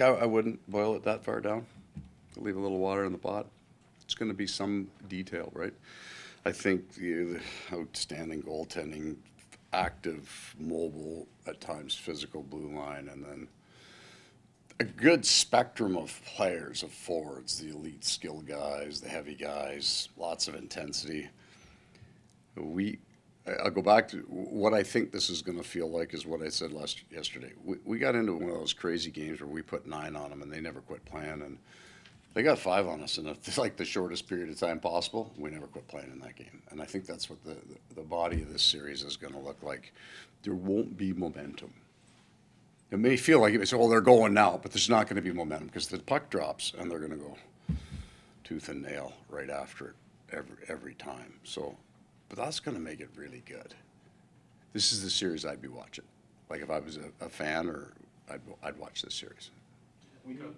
I, I wouldn't boil it that far down. Leave a little water in the pot. It's gonna be some detail, right? I think the outstanding goaltending, active, mobile, at times physical blue line, and then a good spectrum of players, of forwards, the elite skill guys, the heavy guys, lots of intensity. We, I'll go back to what I think this is going to feel like is what I said last yesterday. We, we got into one of those crazy games where we put nine on them and they never quit playing, and they got five on us in a, like the shortest period of time possible. We never quit playing in that game, and I think that's what the the body of this series is going to look like. There won't be momentum. It may feel like it's, oh, they're going now, but there's not going to be momentum because the puck drops and they're going to go tooth and nail right after it every, every time. So, but that's going to make it really good. This is the series I'd be watching. Like if I was a, a fan or I'd, I'd watch this series. We, you,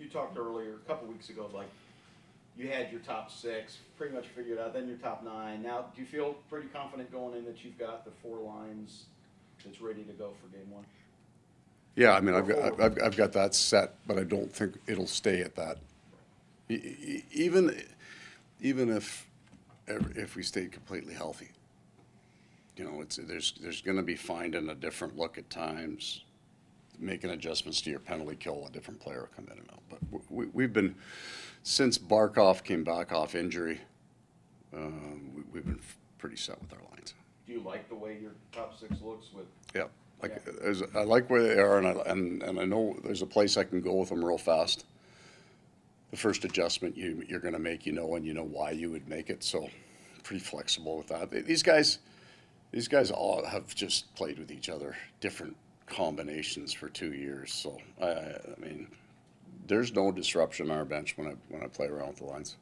you talked earlier, a couple weeks ago, like, you had your top six pretty much figured out, then your top nine. Now, do you feel pretty confident going in that you've got the four lines that's ready to go for game one? Yeah, I mean, I've got, I've, I've got that set, but I don't think it'll stay at that. Even, even if, if we stayed completely healthy. You know, it's, there's, there's gonna be finding a different look at times, making adjustments to your penalty kill, a different player will come in and out. But we, we've been, since Barkov came back off injury, um, we, we've been pretty set with our lines. Do you like the way your top six looks with, Yeah, like, Yeah. I like where they are, and I, and, and I know there's a place I can go with them real fast. The first adjustment you, you're gonna make, you know, and you know why you would make it, so pretty flexible with that. These guys, these guys all have just played with each other, different combinations for two years, so I, I mean, there's no disruption on our bench when I, when I play around with the lines.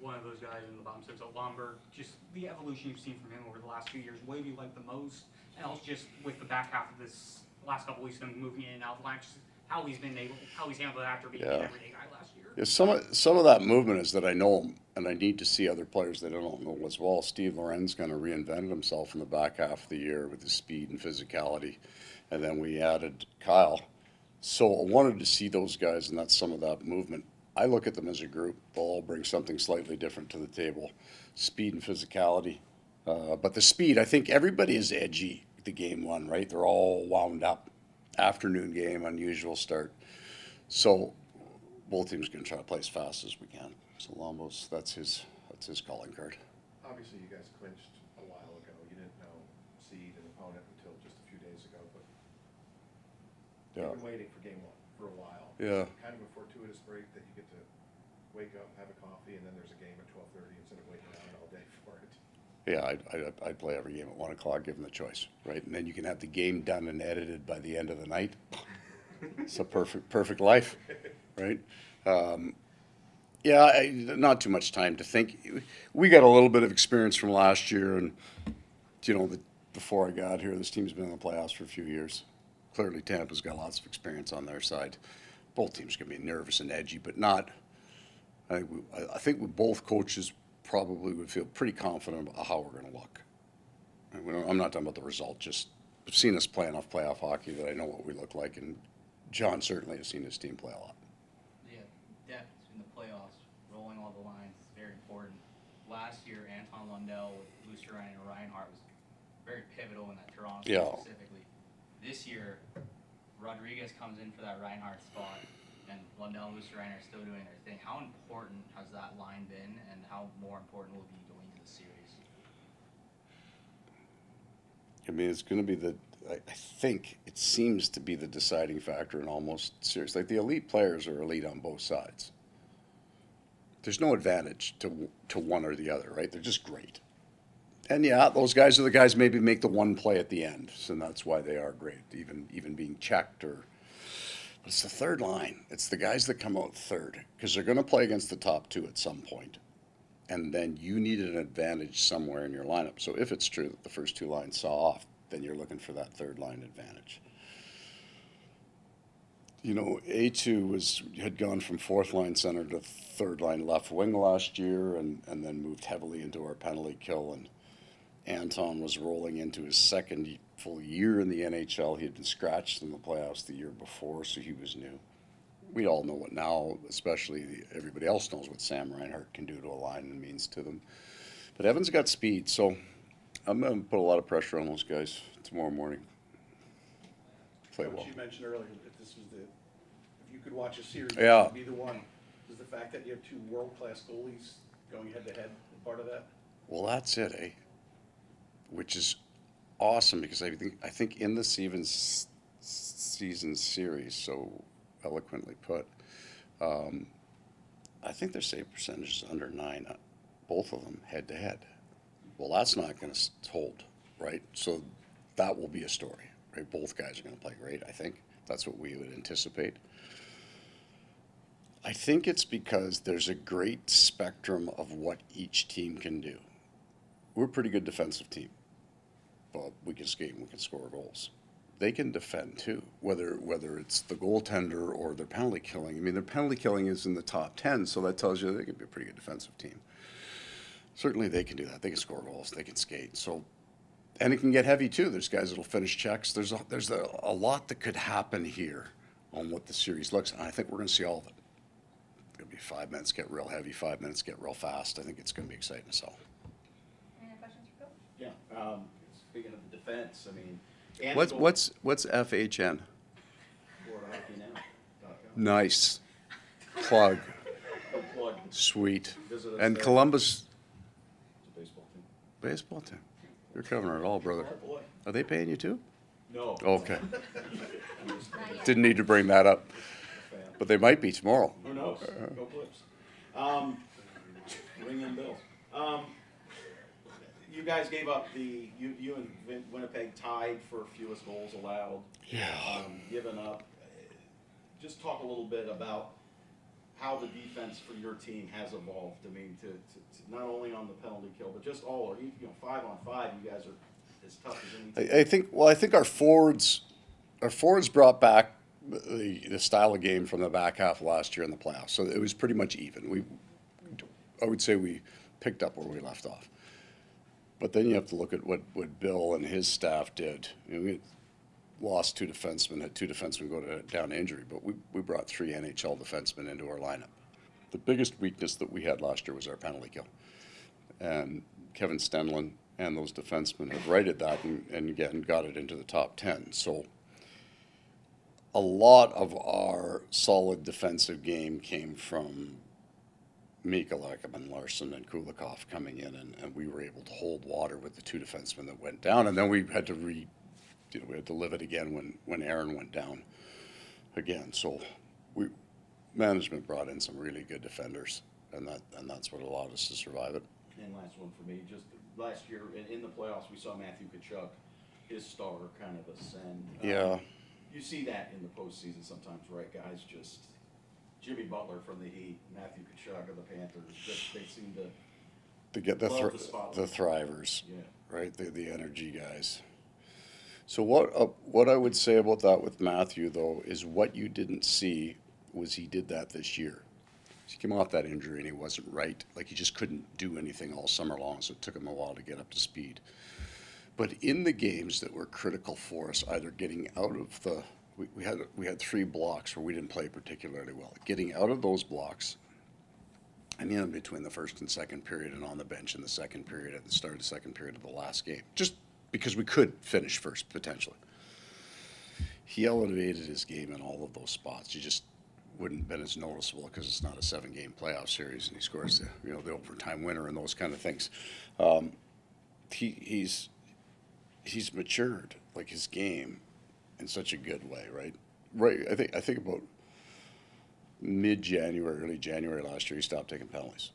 one of those guys in the bottom six Lomberg, just the evolution you've seen from him over the last few years, what do you like the most? And also just with the back half of this last couple weeks, him moving in and out of the line, just how he's been able, how he's handled it after being an Yeah. everyday guy last year. Yeah, some of, some of that movement is that I know him, and I need to see other players that I don't know as well. Steve Lorentz kind of reinvented himself in the back half of the year with his speed and physicality, and then we added Kyle. So I wanted to see those guys, and that's some of that movement. I look at them as a group; they'll all bring something slightly different to the table, speed and physicality. Uh, but the speed, I think everybody is edgy. The game one, right? They're all wound up. Afternoon game, unusual start. So both teams going to try to play as fast as we can. So Lombo's, that's his, that's his calling card. Obviously, you guys clinched a while ago. You didn't know seed and opponent until just a few days ago, but Yeah. you've been waiting for game one for a while. Yeah. It's Kind of a fortuitous break that you get to wake up, have a coffee, and then there's a game at twelve thirty instead of waiting around all day for it. Yeah, I'd, I'd, I'd play every game at one o'clock, given the choice, right? And then you can have the game done and edited by the end of the night. It's a perfect, perfect life, right? Um, yeah, I, not too much time to think. We got a little bit of experience from last year, and you know, the, before I got here, this team's been in the playoffs for a few years. Clearly, Tampa's got lots of experience on their side. Both teams can be nervous and edgy, but not. I, I- think both coaches probably would feel pretty confident about how we're going to look. We don't- I'm not talking about the result, just I've seen us play enough playoff hockey that I know what we look like, and John certainly has seen his team play a lot. Yeah, uh, depth in the playoffs, rolling all the lines is very important. Last year, Anton Lundell with Lucer and Reinhart was very pivotal in that Toronto Yeah. specifically. This year, Rodrigues comes in for that Reinhart spot, and Lundell and are still doing their thing. How important has that line been, and how more important will it be going into the series? I mean, it's going to be the. I, think it seems to be the deciding factor in almost series. Like the elite players are elite on both sides. There's no advantage to to one or the other, right? They're just great. And yeah, those guys are the guys maybe make the one play at the end, and that's why they are great, even even being checked or. It's the third line. It's the guys that come out third because they're going to play against the top two at some point and then you need an advantage somewhere in your lineup. So if it's true that the first two lines saw off, then you're looking for that third line advantage. You know, Eetu was had gone from fourth line center to third line left wing last year and, and then moved heavily into our penalty kill and Anton was rolling into his second full year in the NHL. He had been scratched in the playoffs the year before, so he was new. we all know what now, especially everybody else knows what Sam Reinhart can do to a line and means to them. But Evan's got speed, so I'm gonna put a lot of pressure on those guys tomorrow morning. Play Coach, well. you mentioned earlier that this was the, if you could watch a series, Yeah. be the one. Is the fact that you have two world-class goalies going head-to-head part of that? Well, that's it, eh? Which is awesome because I think I think in the Stevens season series, so eloquently put, um, I think their save percentage is under nine, uh, both of them head to head. Well, that's not going to hold, right? So that will be a story, right? Both guys are going to play great. I think that's what we would anticipate. I think it's because there's a great spectrum of what each team can do. We're a pretty good defensive team, but we can skate and we can score goals. They can defend too, whether whether it's the goaltender or their penalty killing. I mean, their penalty killing is in the top ten, so that tells you they can be a pretty good defensive team. Certainly, they can do that. They can score goals. They can skate. So, and it can get heavy too. There's guys that'll finish checks. There's a, there's a, a lot that could happen here on what the series looks. And I think we're going to see all of it. It'll be five minutes get real heavy, five minutes get real fast. I think it's going to be exciting as hell. Any other questions for Coach? Yeah, um, speaking of the defense, I mean. and What's what's what's FHN? Florida Hockey Now dot com. Nice plug, plug, sweet. Visit us And there. Columbus it's a baseball team. baseball team. You're covering it all, brother. Oh, boy. Are they paying you too? No. Okay. I'm just a Didn't need to bring that up, fan. but they might be tomorrow. Who knows? Go Clips. Um, ring them bells. Um, you guys gave up the, you, you and Winnipeg tied for fewest goals allowed. Yeah. Um, given up. Just talk a little bit about how the defense for your team has evolved. I mean, to, to, to not only on the penalty kill, but just all, or you know, five on five, you guys are as tough as any. I, I think. Well, I think our forwards, our forwards brought back the, the style of game from the back half last year in the playoffs. So it was pretty much even. We, I would say, we picked up where we left off. But then you have to look at what, what Bill and his staff did. We lost two defensemen, had two defensemen go to, down to injury, but we, we brought three NHL defensemen into our lineup. The biggest weakness that we had last year was our penalty kill. And Kevin Stenlund and those defensemen have righted that and, and again got it into the top 10. So a lot of our solid defensive game came from Mika and Larsson and Kulikov coming in, and, and we were able to hold water with the two defensemen that went down, and then we had to re, you know, we had to live it again when, when Aaron went down again. So we, management brought in some really good defenders, and that, and that's what allowed us to survive it. And last one for me, just last year in, in the playoffs, we saw Matthew Tkachuk, his star kind of ascend. Um, Yeah. You see that in the postseason sometimes, right, guys? Just Jimmy Butler from the Heat, Matthew Tkachuk of the Panthers, just they seem to, To get the, Love thr- the spotlight. the thrivers. yeah. right? The the energy guys. So what uh, what I would say about that with Matthew though is what you didn't see was he did that this year. He came off that injury and he wasn't right. Like he just couldn't do anything all summer long, so it took him a while to get up to speed. But in the games that were critical for us, either getting out of the we, had we had three blocks where we didn't play particularly well. Getting out of those blocks and in between the first and second period and on the bench in the second period at the start of the second period of the last game, just because we could finish first potentially. He elevated his game in all of those spots. You just wouldn't have been as noticeable because it's not a seven-game playoff series, and he scores the you know the overtime winner and those kind of things. Um, he he's he's matured like his game in such a good way, right? Right. I think I think about mid January, early January last year, he stopped taking penalties,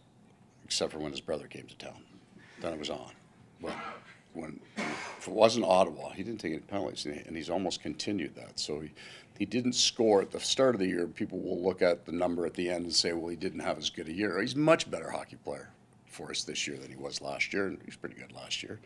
except for when his brother came to town. Then it was on. But when if it wasn't Ottawa, he didn't take any penalties, and, he, he's almost continued that. So he, he didn't score at the start of the year. People will look at the number at the end and say, well, he didn't have as good a year. He's a much better hockey player for us this year than he was last year, and he's pretty good last year.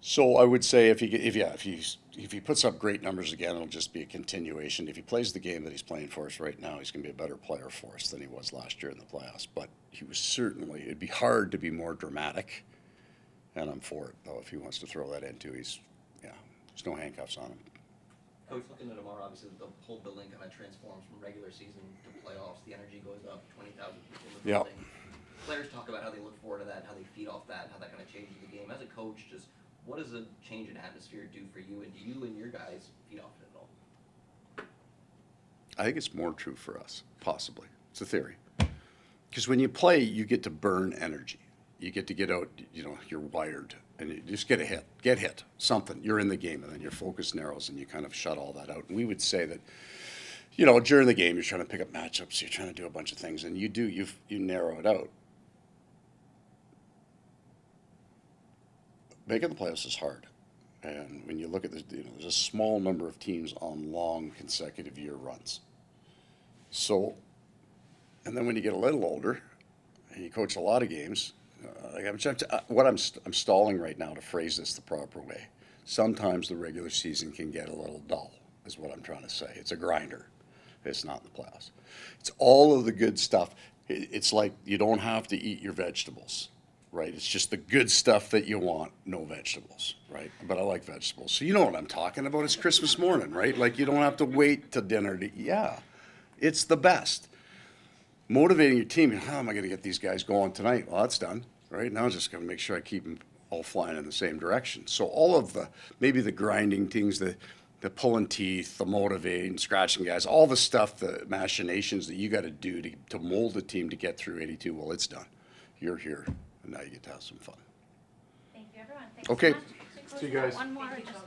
So I would say if he if yeah if he's if he puts up great numbers again, it'll just be a continuation. If he plays the game that he's playing for us right now, he's going to be a better player for us than he was last year in the playoffs. But he was certainly it'd be hard to be more dramatic, and I'm for it though. If he wants to throw that into, he's yeah, there's no handcuffs on him. Coach, looking at tomorrow, obviously the whole building kind of transforms from regular season to playoffs. The energy goes up, twenty thousand people in the Yep. building. Players talk about how they look forward to that, how they feed off that, how that kind of changes the game. As a coach, just what does a change in atmosphere do for you, and do you and your guys feed off it at all? I think it's more true for us, possibly. It's a theory. Because when you play, you get to burn energy. You get to get out, you know, you're wired and you just get a hit, get hit, something. You're in the game and then your focus narrows and you kind of shut all that out. And we would say that, you know, during the game, you're trying to pick up matchups, you're trying to do a bunch of things and you do, you, you narrow it out. Making the playoffs is hard. And when you look at this, you know, there's a small number of teams on long consecutive year runs. So, and then when you get a little older, and you coach a lot of games, uh, I'm, uh, what I'm, I'm stalling right now to phrase this the proper way. Sometimes the regular season can get a little dull, is what I'm trying to say. It's a grinder. It's not the playoffs. It's all of the good stuff. It, it's like you don't have to eat your vegetables, right? It's just the good stuff that you want, no vegetables, right? But I like vegetables. So you know what I'm talking about. It's Christmas morning, right? Like you don't have to wait till dinner to, yeah. It's the best motivating your team. How am I going to get these guys going tonight? Well, that's done. Right now, I'm just going to make sure I keep them all flying in the same direction. So all of the maybe the grinding things, the the pulling teeth, the motivating, scratching guys, all the stuff, the machinations that you got to do to to mold the team to get through 82. Well, it's done. You're here, and now you get to have some fun. Thank you, everyone. Thanks so Okay. much. See you guys. One more, just